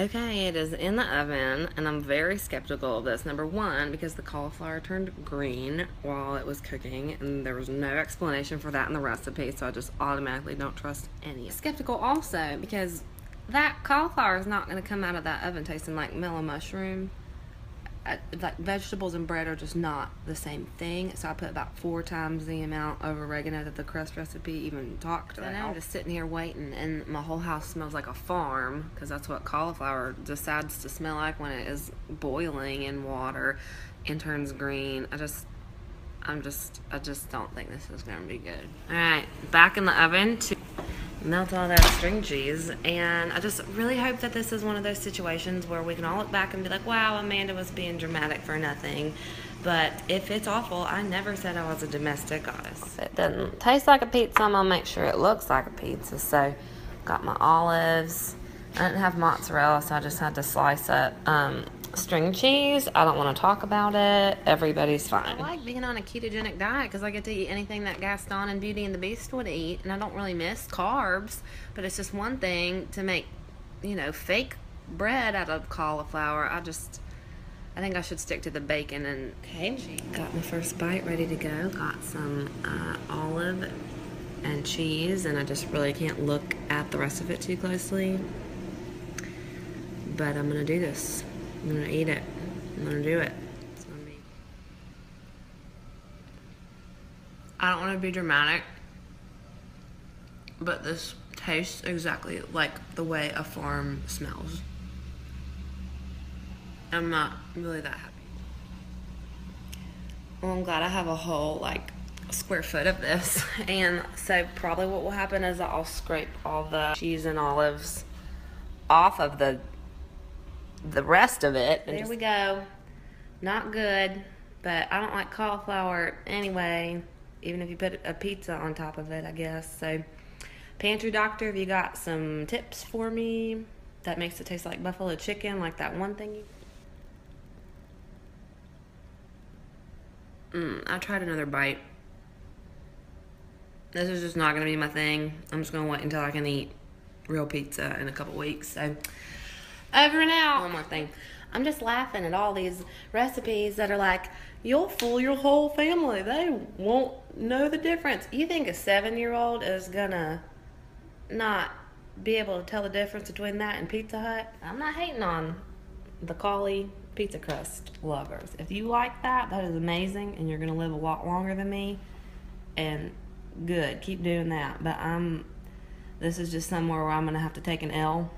Okay, it is in the oven, and I'm very skeptical of this. Number one, because the cauliflower turned green while it was cooking, and there was no explanation for that in the recipe, so I just automatically don't trust any. Skeptical also because that cauliflower is not going to come out of that oven tasting like mellow mushroom. Uh, like vegetables and bread are just not the same thing. So I put about four times the amount of oregano that the crust recipe even talked about. now I'm just sitting here waiting, and my whole house smells like a farm because that's what cauliflower decides to smell like when it is boiling in water and turns green. I just I'm just, I just don't think this is gonna be good. All right, back in the oven to melt all that string cheese. And I just really hope that this is one of those situations where we can all look back and be like, wow, Amanda was being dramatic for nothing. But if it's awful, I never said I was a domestic goddess. If it doesn't taste like a pizza, I'm gonna make sure it looks like a pizza. So, got my olives. I didn't have mozzarella, so I just had to slice up um, string cheese. I don't want to talk about it. Everybody's fine. I like being on a ketogenic diet because I get to eat anything that Gaston and Beauty and the Beast would eat, and I don't really miss carbs. But it's just one thing to make, you know, fake bread out of cauliflower. I just, I think I should stick to the bacon and okay. Got my first bite ready to go. Got some uh, olive and cheese, and I just really can't look at the rest of it too closely. But I'm gonna do this. I'm gonna eat it. I'm gonna do it. I don't want to be dramatic, but this tastes exactly like the way a farm smells. I'm not really that happy. Well, I'm glad I have a whole like square foot of this. And so probably what will happen is I'll scrape all the cheese and olives off of the the rest of it. There just... we go. Not good, but I don't like cauliflower anyway, even if you put a pizza on top of it, I guess. So, Pantry Doctor, have you got some tips for me that makes it taste like buffalo chicken, like that one thing you. Mm, I tried another bite. This is just not going to be my thing. I'm just going to wait until I can eat real pizza in a couple weeks. So, over and out. One more thing. I'm just laughing at all these recipes that are like, you'll fool your whole family. They won't know the difference. You think a seven year old is gonna not be able to tell the difference between that and Pizza Hut? I'm not hating on the cauli pizza crust lovers. If you like that, that is amazing and you're gonna live a lot longer than me. And good, keep doing that. But I'm this is just somewhere where I'm gonna have to take an L